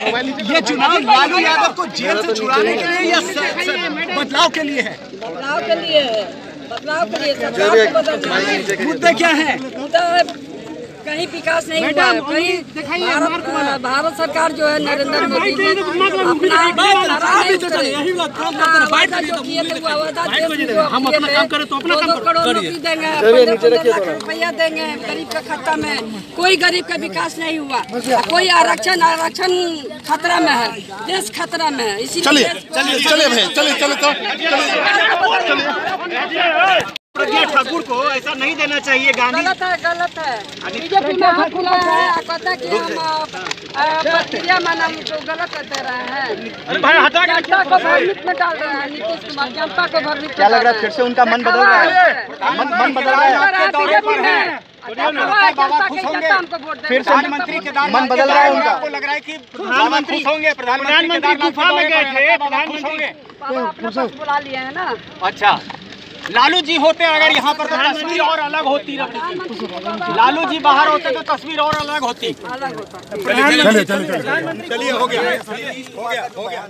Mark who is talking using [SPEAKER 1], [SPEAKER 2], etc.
[SPEAKER 1] ये चुनाव लालू यादव को जेल से छुड़ाने के लिए या स- स- बदलाव के लिए है?
[SPEAKER 2] बदलाव के लिए है। बदलाव के लिए
[SPEAKER 1] मुद्दे क्या है?
[SPEAKER 2] मुद्दा है, कहीं विकास नहीं हुआ है। कहीं भारत भारत सरकार जो है नरेंद्र मोदी जी अपना
[SPEAKER 1] तो अपना
[SPEAKER 2] दो- करोड़ नौकरी देंगे रुपया देंगे गरीब के खाता में। कोई गरीब का विकास नहीं हुआ। कोई आरक्षण आरक्षण खतरा में है देश खतरा में है इसीलिए
[SPEAKER 3] चलिए चलिए चलिए चलिए चलिए।
[SPEAKER 1] को ऐसा नहीं देना चाहिए गांधी
[SPEAKER 2] गलत है गलत है। बीजेपी में हाथ खुला है कहता कि हम प्रतिक्रिया माना तो गलत दे रहे हैं।
[SPEAKER 1] भाई हटा
[SPEAKER 2] जनता को भ्रमित में डाल रहे हैं नीतीश कुमार जनता को भ्रमित
[SPEAKER 3] क्या लग रहा है? फिर से उनका मन बदल रहा है? मन मन बदल रहा है?
[SPEAKER 2] बीजेपी में के
[SPEAKER 3] फिर से
[SPEAKER 1] प्रधानमंत्री
[SPEAKER 3] मन बदल रहा है उनका
[SPEAKER 1] आपको लग रहा है कि प्रधानमंत्री होंगे प्रधानमंत्री गुफा में गए थे प्रधानमंत्री होंगे।
[SPEAKER 2] बुला लिए है ना?
[SPEAKER 1] अच्छा। लालू जी होते अगर यहाँ पर तो तस्वीर और अलग होती लालू जी बाहर होते तो तस्वीर और अलग होती।
[SPEAKER 2] अलग होता
[SPEAKER 3] चलिए चलिए। चलिए हो गया। हो गया हो गया।